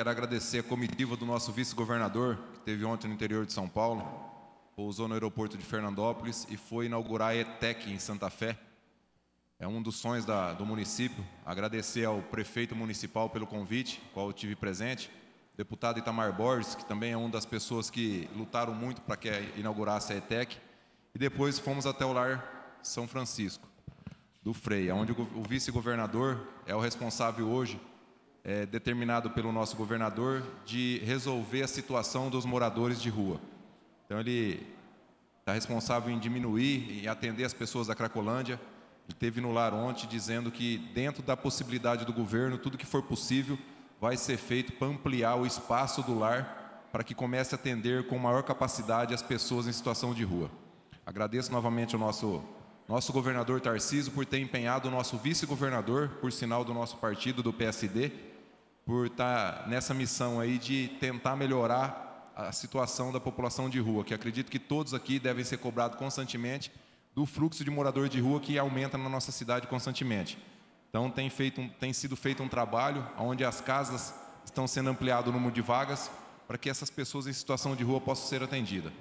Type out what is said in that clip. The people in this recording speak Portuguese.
quero agradecer a comitiva do nosso vice-governador, que teve ontem no interior de São Paulo, pousou no aeroporto de Fernandópolis e foi inaugurar a ETEC em Santa Fé. É um dos sonhos da, do município. Agradecer ao prefeito municipal pelo convite, qual eu tive presente, deputado Itamar Borges, que também é uma das pessoas que lutaram muito para que inaugurasse a ETEC, e depois fomos até o Lar São Francisco, do Freia, onde o vice-governador é o responsável hoje é, determinado pelo nosso governador de resolver a situação dos moradores de rua. Então ele está responsável em diminuir e atender as pessoas da Cracolândia. Ele teve no lar ontem dizendo que dentro da possibilidade do governo, tudo que for possível vai ser feito para ampliar o espaço do lar para que comece a atender com maior capacidade as pessoas em situação de rua. Agradeço novamente ao nosso nosso governador Tarcísio por ter empenhado o nosso vice-governador, por sinal do nosso partido, do PSD, por estar nessa missão aí de tentar melhorar a situação da população de rua, que acredito que todos aqui devem ser cobrados constantemente do fluxo de morador de rua que aumenta na nossa cidade constantemente. Então tem, feito um, tem sido feito um trabalho onde as casas estão sendo ampliado o número de vagas para que essas pessoas em situação de rua possam ser atendidas.